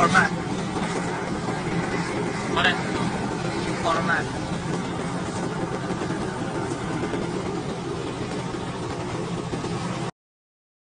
好卖，好嘞，好卖。